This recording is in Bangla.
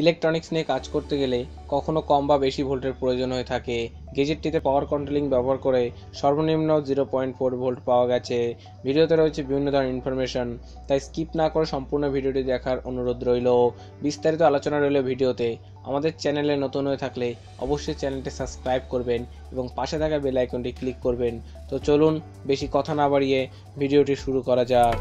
ইলেকট্রনিক্স নিয়ে কাজ করতে গেলে কখনো কম বা বেশি ভোল্টের প্রয়োজন হয়ে থাকে। গেজেটটিতে পাওয়ার কন্ট্রোলিং ব্যবহার করে সর্বনিম্ন জিরো পয়েন্ট ফোর ভোল্ট পাওয়া গেছে। ভিডিওতে রয়েছে বিভিন্ন ধরনের ইনফরমেশন তাই স্কিপ না করে সম্পূর্ণ ভিডিওটি দেখার অনুরোধ রইল। বিস্তারিত আলোচনা রইল ভিডিওতে। আমাদের চ্যানেলে নতুন হয়ে থাকলে অবশ্যই চ্যানেলটি সাবস্ক্রাইব করবেন এবং পাশে থাকা বেল আইকনটি ক্লিক করবেন। তো চলুন বেশি কথা না বাড়িয়ে ভিডিওটি শুরু করা যাক।